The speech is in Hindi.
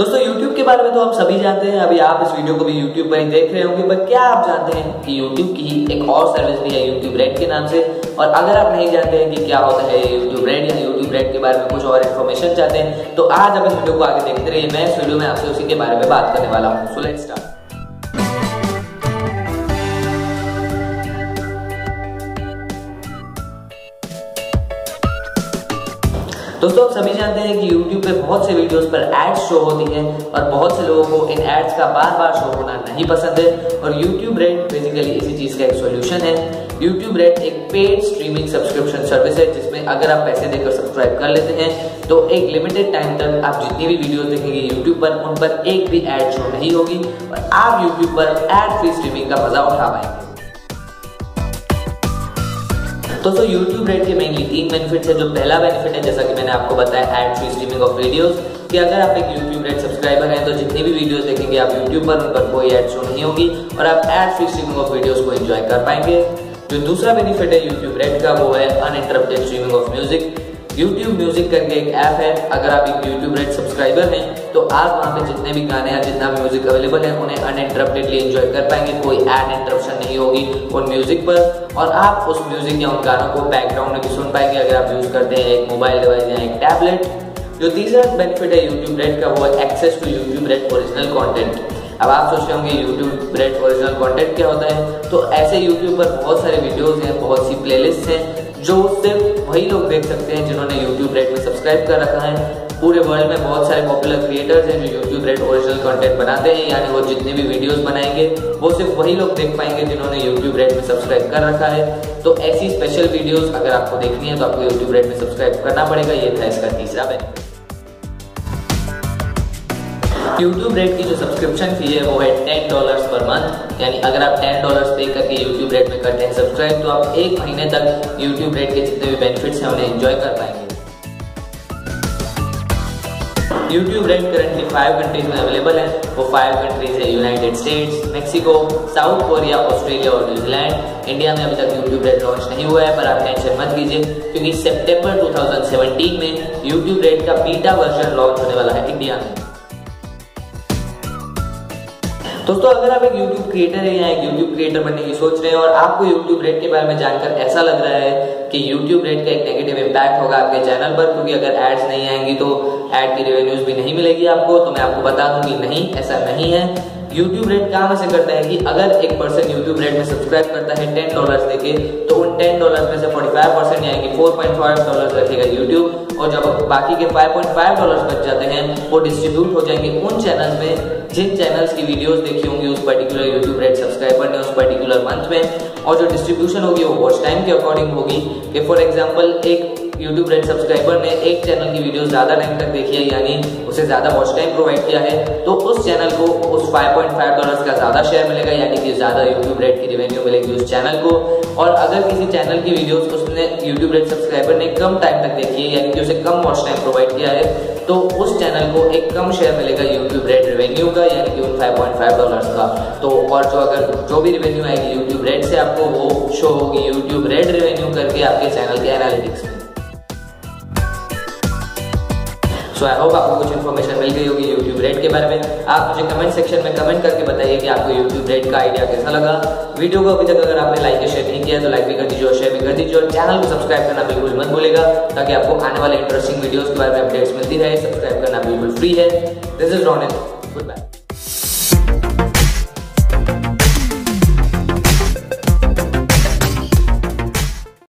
दोस्तों, YouTube के बारे में तो हम सभी जानते हैं। अभी आप इस वीडियो को भी YouTube पर ही देख रहे होंगे पर क्या आप जानते हैं कि YouTube की एक और सर्विस भी है YouTube Red के नाम से? और अगर आप नहीं जानते हैं कि क्या होता है YouTube Red या YouTube Red के बारे में कुछ और इन्फॉर्मेशन चाहते हैं तो आज आप इस वीडियो को आगे देखते रहिए। मैं इस वीडियो में आपसे उसी के बारे में बात करने वाला हूँ। सो लेट स्टार्ट दोस्तों, आप सभी जानते हैं कि YouTube पे बहुत से वीडियोस पर एड्स शो होती हैं और बहुत से लोगों को इन एड्स का बार बार शो होना नहीं पसंद है और YouTube Red बेसिकली इसी चीज़ का एक सोल्यूशन है। YouTube Red एक पेड स्ट्रीमिंग सब्सक्रिप्शन सर्विस है, जिसमें अगर आप पैसे देकर सब्सक्राइब कर लेते हैं तो एक लिमिटेड टाइम तक आप जितनी भी वीडियोस देखेंगे YouTube पर, उन पर एक भी एड शो नहीं होगी और आप YouTube पर एड फ्री स्ट्रीमिंग का मज़ा उठा पाएँगे। दोस्तों यूट्यूब रेड के मेनली तीन बेनिफिट्स है, जो पहला बेनिफिट है, जैसा कि मैंने आपको बताया ad free streaming of videos कि अगर आप एक यूट्यूब रेड सब्सक्राइबर हैं तो जितनी भी वीडियोस देखेंगे आप यूट्यूब पर, उन पर कोई एड शो नहीं होगी और आप ad free streaming of videos को इन्जॉय कर पाएँगे। जो दूसरा बेनिफिट है यूट्यूब रेड का, वो है uninterrupted streaming of music YouTube music करके एक ऐप है। अगर आप एक YouTube Red सब्सक्राइबर हैं तो आप वहाँ पे जितने भी गाने या जितना भी म्यूज़िक अवेलेबल है, उन्हें अनइंटरप्टेडली एंजॉय कर पाएँगे। कोई एड इंटरप्शन नहीं होगी उन म्यूज़िक पर। और आप उस म्यूज़िक या उन गानों को बैकग्राउंड में भी सुन पाएँगे। अगर आप यूज़ करते हैं एक मोबाइल डिवाइस या एक टैबलेट जो तीसरा बेनिफिट है यूट्यूब रेड का, वो है access to YouTube Red original content अब आप सोच रहे होंगे, YouTube रेड ओरिजिनल कंटेंट क्या होता है? तो ऐसे YouTube पर बहुत सारे वीडियोस हैं, बहुत सी प्लेलिस्ट हैं। जो सिर्फ़ वही लोग देख सकते हैं जिन्होंने YouTube Red में सब्सक्राइब कर रखा है। पूरे वर्ल्ड में बहुत सारे पॉपुलर क्रिएटर्स हैं जो YouTube Red ओरिजिनल कंटेंट बनाते हैं, यानी वो जितने भी वीडियोस बनाएँगे, वो सिर्फ़ वही लोग देख पाएँगे जिन्होंने YouTube Red में सब्सक्राइब कर रखा है। तो ऐसी स्पेशल वीडियोज़ अगर आपको देखनी है तो आपको यूट्यूब रेड में सब्सक्राइब करना पड़ेगा। ये था इसका तीसरा बेनिफिट YouTube Red की जो सब्सक्रिप्शन फ़ी है, वो है टेन डॉलर्स पर मंथ यानी अगर आप टेन डॉलर्स पे करके YouTube Red में करते हैं सब्सक्राइब तो आप एक महीने तक YouTube Red के जितने भी बेनिफिट्स हैं, उन्हें एंजॉय कर पाएँगे। YouTube Red currently five countries में अवेलेबल है। वो फाइव कंट्रीज़ है United States Mexico South Korea Australia और न्यूजीलैंड इंडिया में अभी तक YouTube Red लॉन्च नहीं हुआ है, पर आप टेंशन मत कीजिए, क्योंकि सितंबर 2017 में YouTube Red का बीटा वर्जन लॉन्च होने वाला है इंडिया में। दोस्तों, अगर आप एक YouTube क्रिएटर है या एक YouTube क्रिएटर बनने की सोच रहे हैं और आपको YouTube Red के बारे में जानकर ऐसा लग रहा है कि YouTube Red का एक नेगेटिव इम्पैक्ट होगा आपके चैनल पर, क्योंकि अगर एड्स नहीं आएँगी तो एड की रेवेन्यूज भी नहीं मिलेगी आपको तो मैं आपको बता दूँ कि नहीं, ऐसा नहीं है। यूट्यूब रेट काम ऐसे करता है कि अगर एक पर्सन YouTube Red में सब्सक्राइब करता है टेन डॉलर देके तो उन टेन डॉलर में से फोर्टी फाइव परसेंट यानी कि फोर पॉइंट फाइव डॉलर रखेगा YouTube, और जब बाकी के फाइव पॉइंट फाइव डॉलर बच जाते हैं वो डिस्ट्रीब्यूट हो जाएँगे उन चैनल में, जिन चैनल्स की वीडियोस देखी होंगी उस पर्टिकुलर यूट्यूब रेड सब्सक्राइबर ने उस पर्टिकुलर मंथ में, और जो डिस्ट्रीब्यूशन होगी वो वॉच टाइम के अकॉर्डिंग होगी कि फॉर एग्ज़ाम्पल एक यूट्यूब रेड सब्सक्राइबर ने एक चैनल की वीडियो ज़्यादा टाइम तक देखी है, यानी उसे ज़्यादा वॉच टाइम प्रोवाइड किया है तो उस चैनल को उस 5.5 डॉलर्स का ज़्यादा शेयर मिलेगा, यानी कि ज़्यादा यूट्यूब रेड की रेवेन्यू मिलेगी उस चैनल को। और अगर किसी चैनल की वीडियोस उसने यूट्यूब रेड सब्सक्राइबर ने कम टाइम तक देखी है, यानी कि उसे कम वॉच टाइम प्रोवाइड किया है तो उस चैनल को एक कम शेयर मिलेगा यूट्यूब रेड रेवेन्यू का, यानी कि उन 5.5 डॉलर्स का। तो और जो अगर जो भी रेवेन्यू आएगी यूट्यूब रेड से, आपको वो शो होगी यूट्यूब रेड रेवेन्यू करके आपके चैनल के एनालिटिक्स में। सो आई होप आपको कुछ इन्फॉर्मेशन मिल गई होगी यूट्यूब रेड के बारे में। आप मुझे कमेंट सेक्शन में कमेंट करके बताइए कि आपको यूट्यूब रेड का आइडिया कैसा लगा। वीडियो को अभी तक अगर आपने लाइक या शेयर नहीं किया तो लाइक भी कर दीजिए और शेयर भी कर दीजिए और चैनल को सब्सक्राइब करना बिल्कुल मत भूलेगा ताकि आपको आने वाले इंटरेस्टिंग वीडियोज़ के बारे में अपडेट्स मिलती रहे। सब्सक्राइब करना बिल्कुल फ्री है। This is Ronit good bye